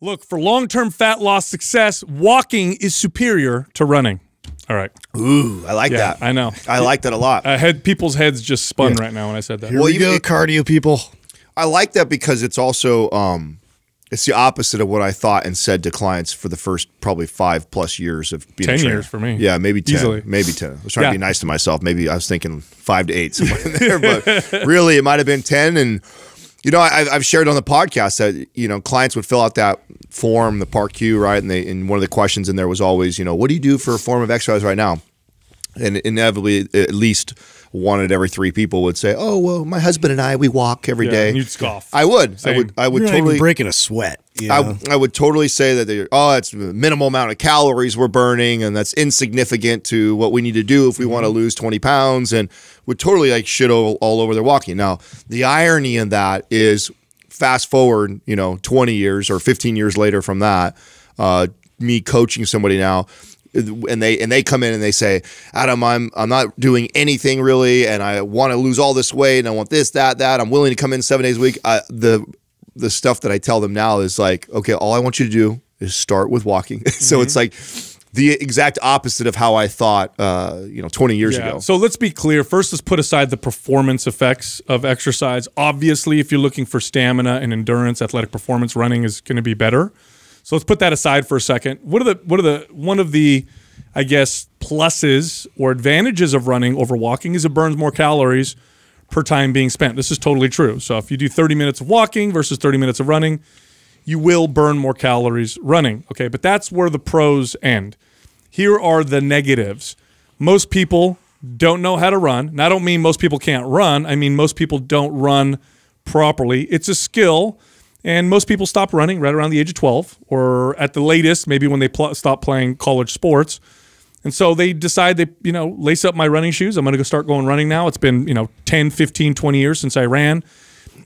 Look, for long term fat loss success, walking is superior to running. All right. Ooh, I like Yeah, that. I know. I like that a lot. I had people's heads just spun right now when I said that. Here Well, we even go, it- cardio people. I like that because it's also um, it's the opposite of what I thought and said to clients for the first probably five plus years of being a 10 trainer. years for me. Yeah, maybe ten. Easily. Maybe ten. I was trying Yeah. to be nice to myself. Maybe I was thinking five to eight somewhere in there, but really it might have been ten. And you know, I, I've shared on the podcast that you know clients would fill out that form, the PAR-Q, right? And they and one of the questions in there was always, you know, what do you do for a form of exercise right now? and inevitably at least one out of every three people would say, "Oh, well, my husband and I we walk every Yeah, day." and you'd scoff. I would. Same. I would. I would You're totally. even breaking a sweat. You know? I, I would totally say that they oh, it's the minimal amount of calories we're burning, and that's insignificant to what we need to do if we want to lose twenty pounds, and would totally like shit all, all over their walking. Now, the irony in that is, fast forward, you know, twenty years or fifteen years later from that, uh, me coaching somebody now. And they and they come in and they say, Adam, I'm I'm not doing anything really, and I want to lose all this weight, and I want this, that, that. I'm willing to come in seven days a week. Uh, the the stuff that I tell them now is like, okay, all I want you to do is start with walking. so it's like the exact opposite of how I thought, uh, you know, 20 years Yeah. ago. So let's be clear. First, let's put aside the performance effects of exercise. Obviously, if you're looking for stamina and endurance, athletic performance, running is going to be better. So let's put that aside for a second. What are the what are the one of the I guess pluses or advantages of running over walking is it burns more calories per time being spent. This is totally true. So if you do 30 minutes of walking versus 30 minutes of running, you will burn more calories running. Okay, but that's where the pros end. Here are the negatives. Most people don't know how to run. And I don't mean most people can't run. I mean most people don't run properly. It's a skill, and most people stop running right around the age of 12 or at the latest, maybe when they pl- stop playing college sports. And so they decide they, you know, lace up my running shoes. I'm going to go start going running now. It's been, you know, 10, 15, 20 years since I ran.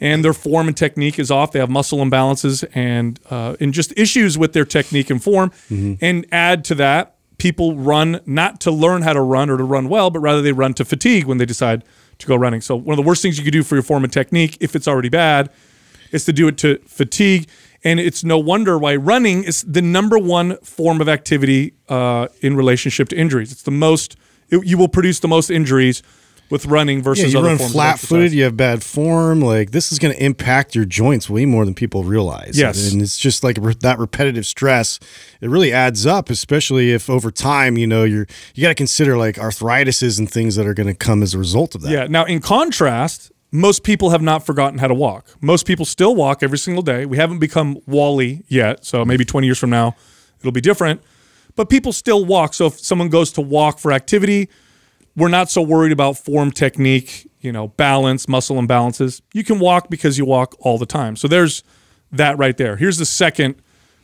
And their form and technique is off. They have muscle imbalances and uh, and just issues with their technique and form. And add to that, people run not to learn how to run or to run well, but rather they run to fatigue when they decide to go running. So one of the worst things you could do for your form and technique, if it's already bad, is to do it to fatigue. And it's no wonder why running is the number one form of activity uh, in relationship to injuries. It's the most, it, you will produce the most injuries with running yeah, versus you other run forms of flat footed, you have bad form. Like this is going to impact your joints way more than people realize. Yes. and it's just like that repetitive stress. It really adds up, especially if over time, you know, you're you got to consider like arthritises and things that are going to come as a result of that. Yeah. Now, in contrast, most people have not forgotten how to walk. Most people still walk every single day. We haven't become WALL-E yet, so maybe 20 years from now it'll be different. But people still walk. So if someone goes to walk for activity, we're not so worried about form, technique, you know, balance, muscle imbalances. You can walk because you walk all the time. So there's that right there. Here's the second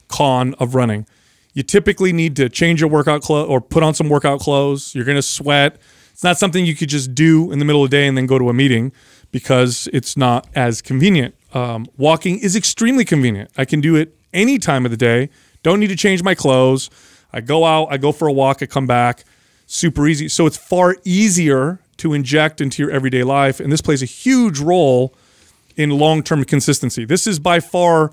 con of running. You typically need to change your workout clothes or put on some workout clothes. You're going to sweat. It's not something you could just do in the middle of the day and then go to a meeting because it's not as convenient. Um, walking is extremely convenient. I can do it any time of the day. Don't need to change my clothes. I go out, I go for a walk, I come back. Super easy. So it's far easier to inject into your everyday life. And this plays a huge role in long term consistency. This is by far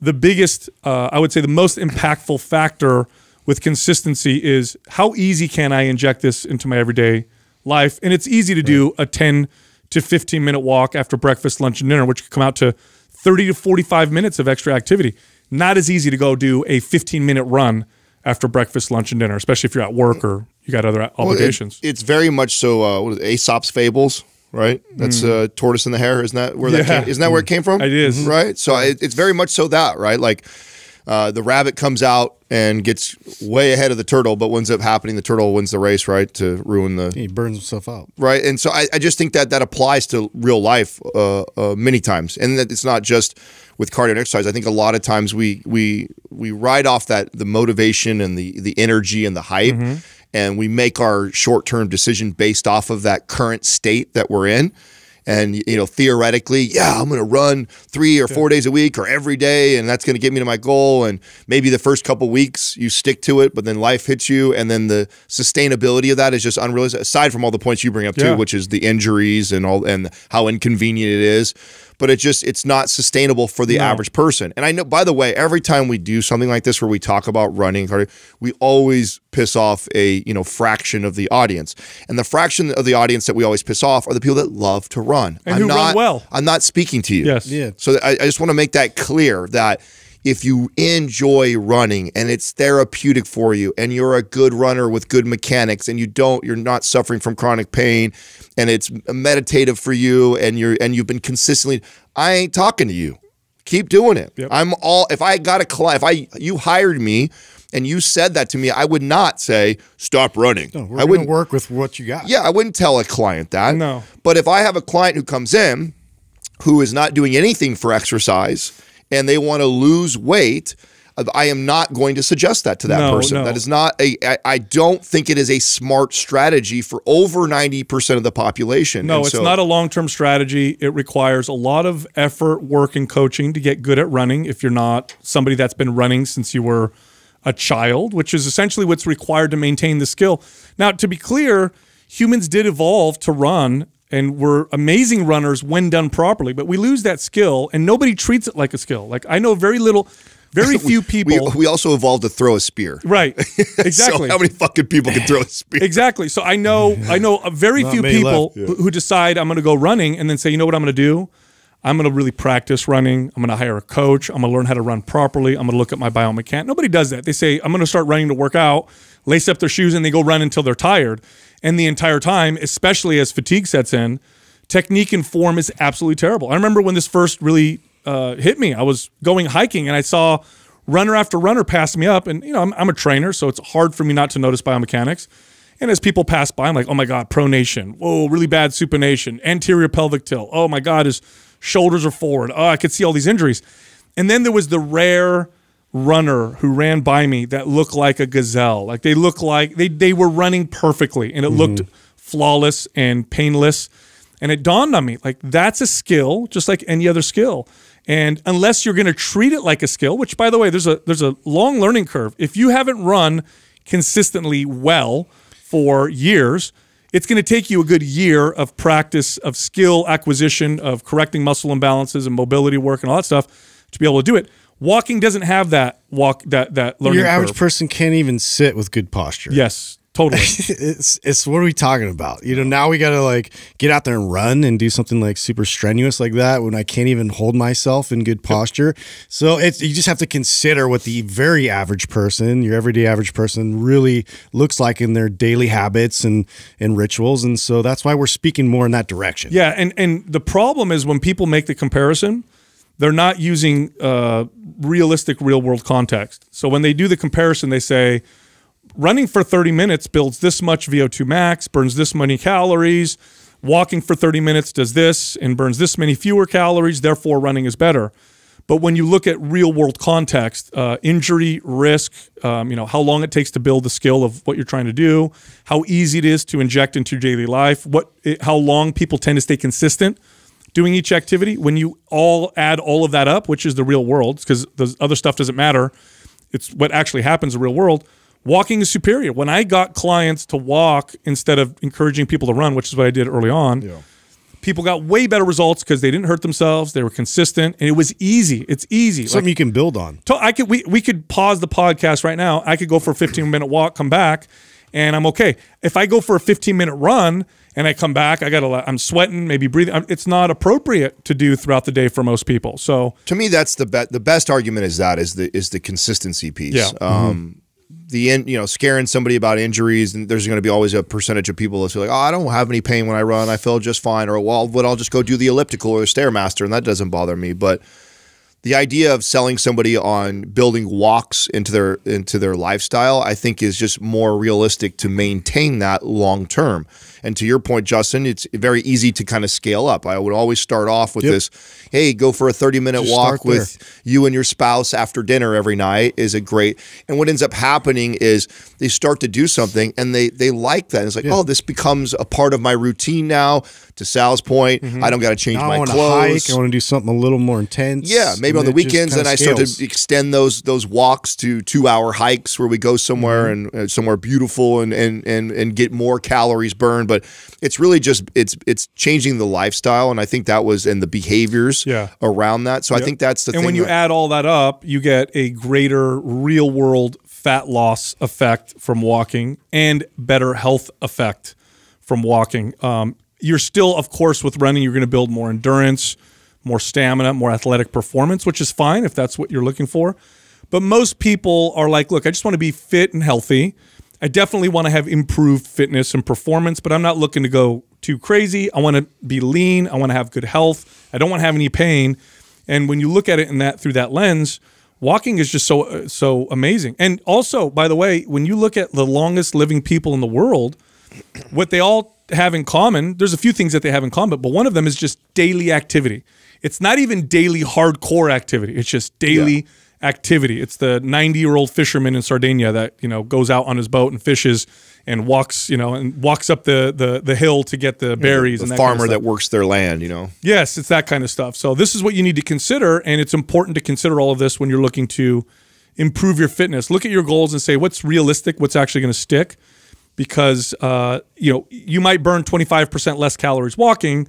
the biggest, uh, I would say, the most impactful factor with consistency is how easy can I inject this into my everyday life? And it's easy to do a 10 to 15 minute walk after breakfast, lunch, and dinner, which could come out to 30 to 45 minutes of extra activity. Not as easy to go do a 15 minute run after breakfast, lunch, and dinner, especially if you're at work or you got other Well, it- obligations. it's very much so. Uh, what is it, Aesop's fables, right? That's uh, tortoise and the hare. Isn't that where that Mm. Yeah. came, isn't that where it came from? It is. right. So it, it's very much so that right. Like uh, the rabbit comes out and gets way ahead of the turtle, but ends up happening, the turtle wins the race, right? To ruin the he burns himself out. right? And so I, I just think that that applies to real life uh, uh, many times, and that it's not just with cardio and exercise. I think a lot of times we we we ride off that the motivation and the the energy and the hype, and we make our short term decision based off of that current state that we're in. And you know, theoretically, yeah, I'm going to run three or four days a week or every day, and that's going to get me to my goal. And maybe the first couple weeks you stick to it, but then life hits you, and then the sustainability of that is just unrealistic. Aside from all the points you bring up too, Yeah. which is the injuries and all and how inconvenient it is. But it just it's not sustainable for the average person. And I know, by the way, every time we do something like this where we talk about running, we always piss off a you know fraction of the audience, and the fraction of the audience that we always piss off are the people that love to run. And I'm who run not, well. I'm not speaking to you. Yes. Yeah. So I, I just want to make that clear that if you enjoy running and it's therapeutic for you and you're a good runner with good mechanics and you don't you're not suffering from chronic pain and it's meditative for you and you're and you've been consistently I ain't talking to you. Keep doing it. Yep. I'm all if I got a client if I you hired me and you said that to me, I would not say stop running. No, we're I wouldn't work with what you got. yeah, I wouldn't tell a client that. No. But if I have a client who comes in who is not doing anything for exercise and they want to lose weight, uh, I am not going to suggest that to that No, person. no. That is not a. I, I don't think it is a smart strategy for over 90% of the population. No, And it's so- not a long term strategy. It requires a lot of effort, work, and coaching to get good at running if you're not somebody that's been running since you were a child, which is essentially what's required to maintain the skill. Now, to be clear, humans did evolve to run and we're amazing runners when done properly, but we lose that skill and nobody treats it like a skill. Like I know very little, very few We, people. we also evolved to throw a spear. right. Exactly. So how many fucking people can throw a spear? Exactly. So I know I know a very few people left, who- who decide I'm going to go running and then say, you know what I'm going to do? I'm going to really practice running. I'm going to hire a coach. I'm going to learn how to run properly. I'm going to look at my biomechanics. Nobody does that. They say I'm going to start running to work out, lace up their shoes, and they go run until they're tired. And the entire time, especially as fatigue sets in, technique and form is absolutely terrible. I remember when this first really uh, hit me. I was going hiking and I saw runner after runner pass me up, and you know I'm, I'm a trainer, so it's hard for me not to notice biomechanics. And as people pass by, I'm like, oh my God, pronation. Whoa, really bad supination. Anterior pelvic tilt. Oh my God, his shoulders are forward. Oh, I could see all these injuries. And then there was the rare runner who ran by me that looked like a gazelle. Like they looked like they, they were running perfectly and it mm-hmm. looked flawless and painless. And it dawned on me like that's a skill, just like any other skill. And unless you're going to treat it like a skill, which by the way, there's a there's a long learning curve. If you haven't run consistently well for years, it's going to take you a good year of practice, of skill acquisition, of correcting muscle imbalances and mobility work and all that stuff to be able to do it. Walking doesn't have that walk that that learning Your average curve. person can't even sit with good posture. yes, totally. it's it's what are we talking about? You know, now we got to like get out there and run and do something like super strenuous like that when I can't even hold myself in good posture. So it's you just have to consider what the very average person, your everyday average person really looks like in their daily habits and and rituals and so that's why we're speaking more in that direction. Yeah, and and the problem is when people make the comparison, they're not using uh, realistic real world context. So when they do the comparison, they say running for 30 minutes builds this much VO2 max, burns this many calories. Walking for 30 minutes does this and burns this many fewer calories. Therefore, running is better. But when you look at real world context, uh, injury risk, um, you know how long it takes to build the skill of what you're trying to do, how easy it is to inject into your daily life, what it, how long people tend to stay consistent doing each activity. When you all add all of that up, which is the real world, because the other stuff doesn't matter. It's what actually happens in the real world. Walking is superior. When I got clients to walk instead of encouraging people to run, which is what I did early on, people got way better results because they didn't hurt themselves. They were consistent, and it was easy. It's easy. Something Like, you can build on. to- I could we we could pause the podcast right now. I could go for a 15 minute walk, come back, and I'm okay. If I go for a 15 minute run and I come back, I got to I'm sweating, maybe breathing. I'm- It's not appropriate to do throughout the day for most people. So to me that's the be- the best argument is that is the is the consistency piece Yeah. um the in, you know scaring somebody about injuries and there's going to be always a percentage of people that's like oh I don't have any pain when I run I feel just fine or well but I'll just go do the elliptical or the stairmaster and that doesn't bother me but the idea of selling somebody on building walks into their into their lifestyle I think is just more realistic to maintain that long term and to your point Justin it's very easy to kind of scale up I would always start off with Yep. this hey go for a 30 minute Just walk with you and your spouse after dinner every night is a great and what ends up happening is they start to do something and they they like that it's like oh this becomes a part of my routine now to Sal's point, I don't got to change Now I my to clothes. hike. I want to do something a little more intense. Yeah, maybe on the weekends, then I start to extend those those walks to two hour hikes where we go somewhere Mm-hmm. and uh, somewhere beautiful and, and and and get more calories burned. But it's really just it's it's changing the lifestyle, and I think that was and the behaviors Yeah. around that. So I think that's the and thing. when you add all that up, you get a greater real world fat loss effect from walking and better health effect from walking. Um, you're still, of course, with running, you're going to build more endurance, more stamina, more athletic performance, which is fine if that's what you're looking for. But most people are like, look, I just want to be fit and healthy. I definitely want to have improved fitness and performance, but I'm not looking to go too crazy. I want to be lean. I want to have good health. I don't want to have any pain. And when you look at it in that through that lens, walking is just so uh, so amazing. And also, by the way, when you look at the longest living people in the world, what they all have in common, there's a few things that they have in common, but one of them is just daily activity. It's not even daily hardcore activity. It's just daily activity. It's the 90 year old fisherman in Sardinia that you know goes out on his boat and fishes and walks you know and walks up the the, the hill to get the berries. the and that farmer kind of that works their land, you know. Yes, it's that kind of stuff. So this is what you need to consider, and it's important to consider all of this when you're looking to improve your fitness. Look at your goals and say what's realistic, what's actually going to stick, because uh, you know you might burn 25% less calories walking,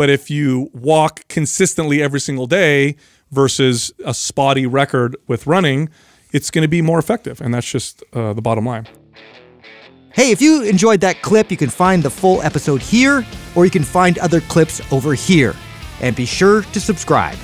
but if you walk consistently every single day versus a spotty record with running, it's going to be more effective, and that's just uh, the bottom line. Hey, if you enjoyed that clip, you can find the full episode here, or you can find other clips over here. And be sure to subscribe.